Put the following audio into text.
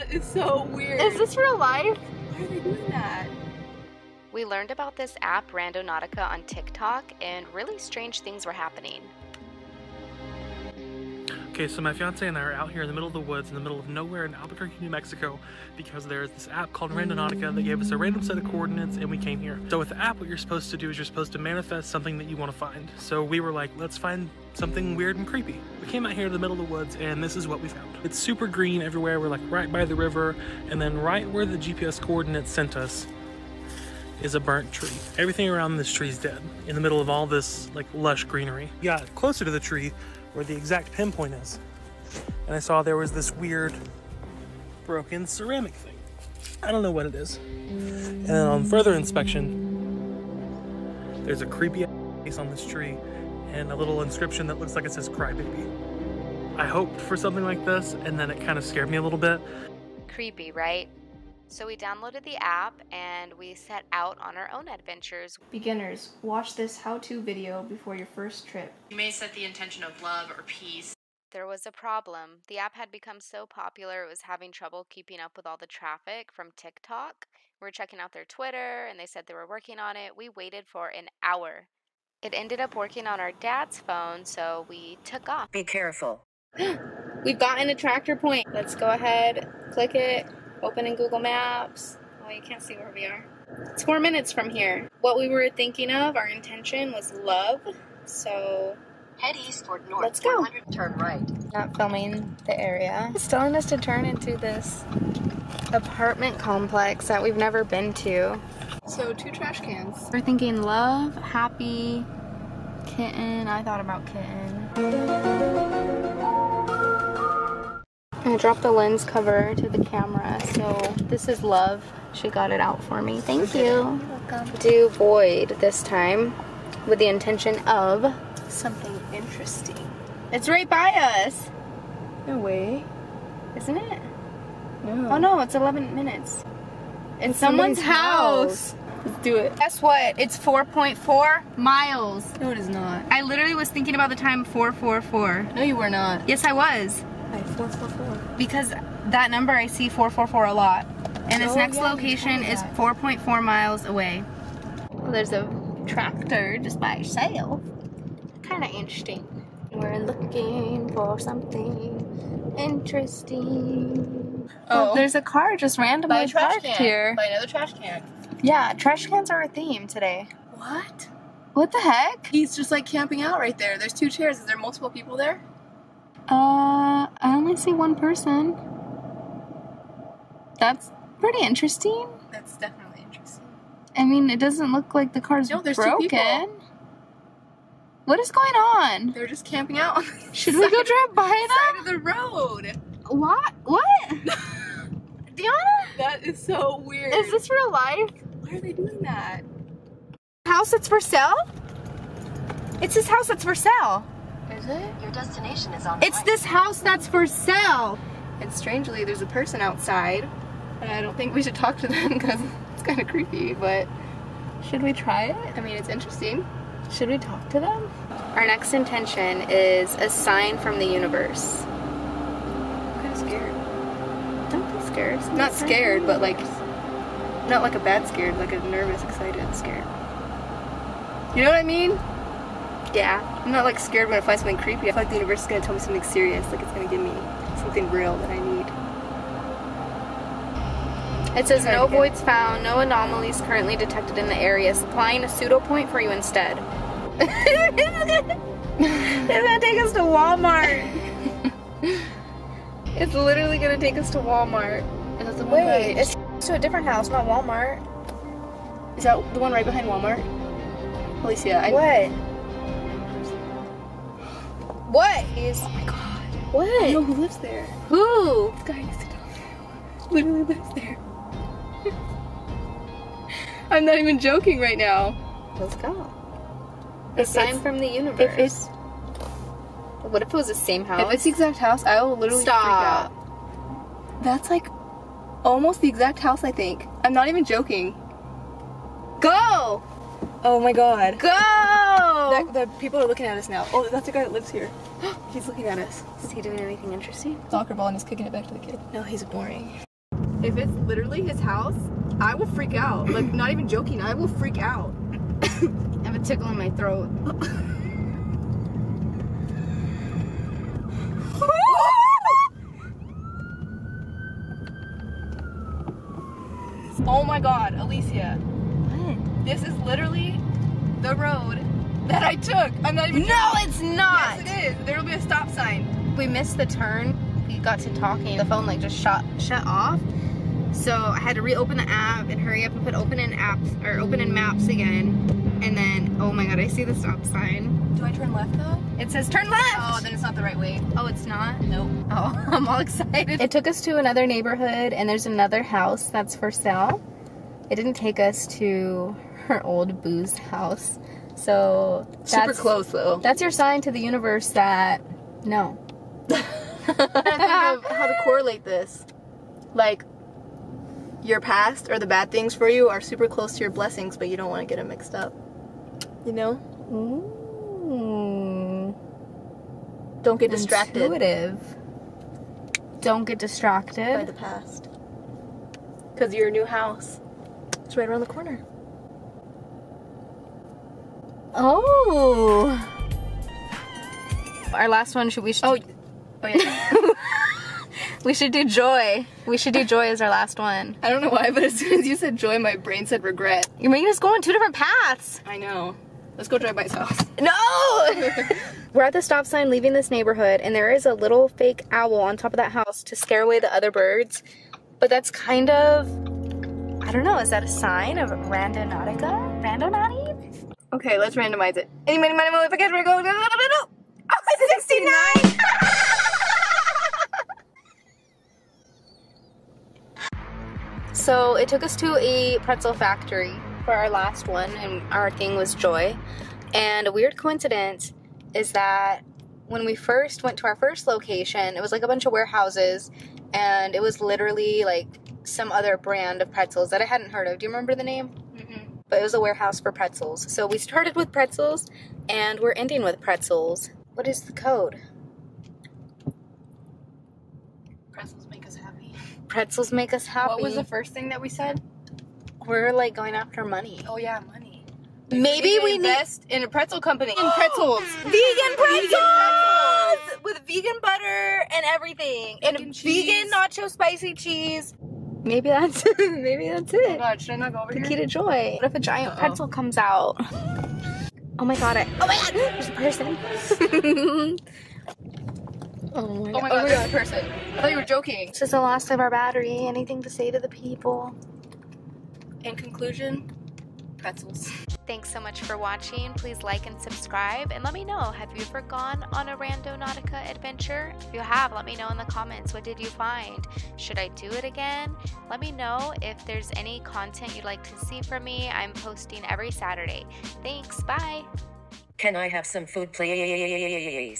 It's so weird. Is this real life? Why are they doing that? We learned about this app, Randonautica, on TikTok, and really strange things were happening. Okay, so my fiance and I are out here in the middle of the woods, in the middle of nowhere in Albuquerque, New Mexico, because there's this app called Randonautica that gave us a random set of coordinates and we came here. So with the app, what you're supposed to do is you're supposed to manifest something that you want to find. So we were like, let's find something weird and creepy. We came out here to the middle of the woods and this is what we found. It's super green everywhere. We're like right by the river and then right where the GPS coordinates sent us is a burnt tree. Everything around this tree is dead in the middle of all this like lush greenery. We got closer to the tree where the exact pinpoint is. And I saw there was this weird broken ceramic thing. I don't know what it is. And then on further inspection, there's a creepy face on this tree and a little inscription that looks like it says crybaby. I hoped for something like this and then it kind of scared me a little bit. Creepy, right? So we downloaded the app and we set out on our own adventures. Beginners, watch this how-to video before your first trip. You may set the intention of love or peace. There was a problem. The app had become so popular, it was having trouble keeping up with all the traffic from TikTok. We were checking out their Twitter and they said they were working on it. We waited for an hour. It ended up working on our dad's phone, so we took off. Be careful. We've gotten attractor point. Let's go ahead, click it, open in Google Maps. Oh, you can't see where we are. It's four minutes from here. What we were thinking of, our intention was love. So Head east toward north. Let's go. turn right. not filming the area. It's telling us to turn into this apartment complex that we've never been to. So two trash cans. We're thinking love, happy, kitten. I thought about kitten. I dropped the lens cover to the camera, so this is love. She got it out for me. Thank you. Do void this time with the intention of something interesting. It's right by us. No way. Isn't it? No. Oh no, it's 11 minutes. In somebody's someone's house. Let's do it. Guess what? It's 4.4 miles. No, it is not. I literally was thinking about the time 444. No, you were not. Yes, I was. Four, four. Because that number I see 444 a lot. And this Oh, next yeah, location is 4.4 miles away. Well, there's a tractor just by itself. Kind of interesting. We're looking for something interesting. Oh, Oh. there's a car just randomly By a trash parked here. By another trash can. Yeah, trash cans are a theme today. What? What the heck? He's just like camping out right there. There's two chairs. Is there multiple people there? Uh, I only see one person. That's pretty interesting. That's definitely interesting. I mean, it doesn't look like the car's No, there's two broken. people. What is going on? They're just camping out on the Should we go drive by them? side of the road. What? What? Deanna? That is so weird. Is this real life? Why are they doing that? House that's for sale? It's this house that's for sale. Is it? Your destination is on It's this house that's for sale. And strangely, there's a person outside. And I don't think we should talk to them because it's kind of creepy, but should we try it? I mean, it's interesting. Should we talk to them? Our next intention is a sign from the universe. I'm kind of scared. Don't be scared. Not scared, but like, not like a bad scared, like a nervous, excited scared. You know what I mean? Yeah. I'm not like scared when I find something creepy. I feel like the universe is gonna tell me something serious, like it's gonna give me something real that I need. It says no voids found, no anomalies currently detected in the area, supplying a pseudo point for you instead. it's gonna take us to Walmart. it's literally gonna take us to Walmart. Is that the Wait, to a different house, not Walmart. is that the one right behind Walmart? Alicia, I What? What is? Oh my god. I What? know who lives there. Who? This guy needs to. Literally lives there. I'm not even joking right now. Let's go. A sign from the universe. If it's what if it was the same house? if it's the exact house, I will literally Stop. freak out. That's like almost the exact house I think. I'm not even joking. Go! Oh my god. Go! The, the people are looking at us now. Oh, that's the guy that lives here. He's looking at us. Is he doing anything interesting? Soccer ball and he's kicking it back to the kid. No, he's boring. If it's literally his house, I will freak out. Like, not even joking, I will freak out. I have a tickle in my throat. Oh my god, Alicia. What? This is literally the road that I took. I'm not even No, it's not. Yes, it is. There will be a stop sign. we missed the turn. We got to talking. The phone like just shut shut off. So I had to reopen the app and hurry up and put open in apps or open in maps again. Oh my god, I see the stop sign. Do I turn left though? It says turn left. Oh, then it's not the right way. Oh, it's not. Nope. Oh, I'm all excited. It took us to another neighborhood, and there's another house that's for sale. It didn't take us to her old booze house. So Super close though. That's your sign to the universe that no. to think of how to correlate this. Like, your past or the bad things for you are super close to your blessings, but you don't want to get them mixed up. You know? Ooh. Don't get distracted Intuitive. Don't get distracted. by the past. Because your new house is right around the corner. Oh. Our last one should we should Oh, oh yeah. we should do joy. We should do joy as our last one. I don't know why, but as soon as you said joy, my brain said regret. You're making us go on two different paths. I know. Let's go drive by his house. No! We're at the stop sign leaving this neighborhood, and there is a little fake owl on top of that house to scare away the other birds. But that's kind of, I don't know, is that a sign of randonautica? Randonauti? Okay, let's randomize it. Any money, money, money, if I get to go. Oh, it's 69! so it took us to a pretzel factory for our last one, and our thing was joy. And a weird coincidence is that when we first went to our first location, it was like a bunch of warehouses, and it was literally like some other brand of pretzels that I hadn't heard of. Do you remember the name? Mm-hmm. But it was a warehouse for pretzels. So we started with pretzels, and we're ending with pretzels. What is the code? Pretzels make us happy. Pretzels make us happy. What was the first thing that we said? We're like going after money. Oh yeah, money. Maybe we need invest in a pretzel company. In pretzels. vegan pretzels! pretzels! with vegan butter and everything, Vegan and cheese. vegan nacho spicy cheese. Maybe that's maybe that's Oh it. god, should I not go over The here? key to joy. What if a giant Uh-oh. pretzel comes out? Oh my god! I, oh my god! There's a person. Oh, oh my god! Oh my god, there's a person. I thought you were joking. This is the last of our battery. Anything to say to the people? In conclusion, pretzels. Thanks so much for watching. Please like and subscribe and let me know have you ever gone on a Randonautica adventure? If you have, let me know in the comments. What did you find? Should I do it again? Let me know if there's any content you'd like to see from me. I'm posting every Saturday. Thanks. Bye. Can I have some food, please?